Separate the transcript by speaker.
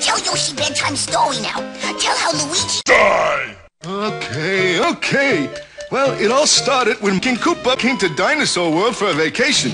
Speaker 1: Tell Yoshi bedtime story now. Tell how Luigi...
Speaker 2: Die!
Speaker 3: Okay, okay. Well, it all started when King Koopa came to Dinosaur World for a vacation.